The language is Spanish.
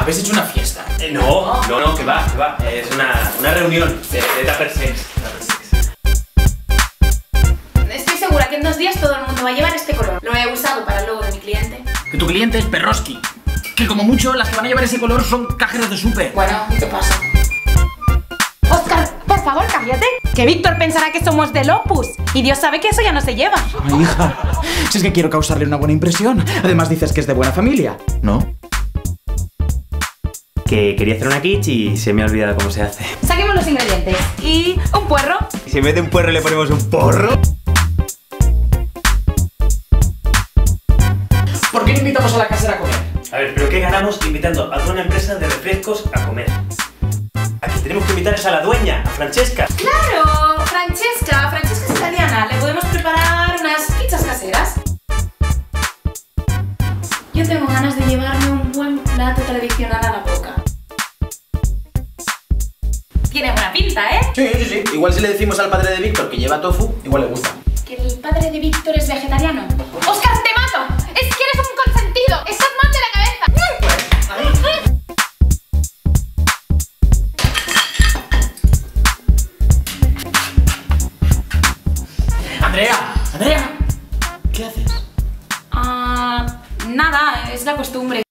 habéis hecho una fiesta. Eh, no, no, no, que va, que va. Es una, una reunión de, de Tupper. Estoy segura que en dos días todo el mundo va a llevar este color. Lo he usado para el logo de mi cliente. Que tu cliente es Perroski. Que como mucho las que van a llevar ese color son cajeros de súper. Bueno, ¿qué pasa? Oscar, por favor, cállate. Que Víctor pensará que somos del Opus. Y Dios sabe que eso ya no se lleva. Ay, hija. Si es que quiero causarle una buena impresión. Además dices que es de buena familia, ¿no? Que quería hacer una quiche y se me ha olvidado cómo se hace. Saquemos los ingredientes. Y un puerro. Y si en vez de un puerro le ponemos un porro. ¿Por qué no invitamos a la casera a comer? A ver, ¿pero qué ganamos invitando a una empresa de refrescos a comer? A quien tenemos que invitar es a la dueña, a Francesca. Claro, Francesca. Francesca es italiana. Le podemos preparar unas pizzas caseras. Yo tengo ganas de llevarme un buen plato tradicional a la boca. Sí, sí, sí. Igual si le decimos al padre de Víctor que lleva tofu, igual le gusta. Que el padre de Víctor es vegetariano. ¡Oscar, te mato! ¡Es que eres un consentido! ¡Estás mal de la cabeza! Andrea, Andrea. ¿Qué haces? Ah, nada, es la costumbre.